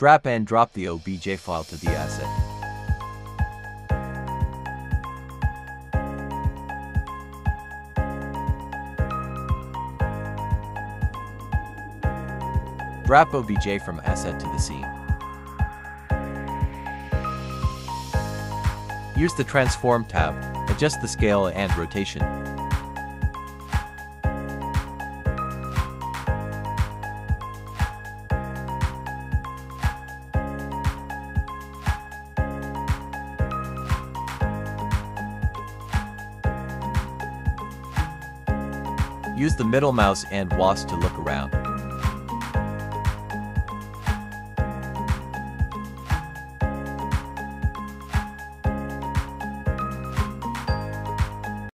Drag and drop the OBJ file to the asset. Drop OBJ from asset to the scene. Use the Transform tab, adjust the scale and rotation. Use the middle mouse and WASD to look around.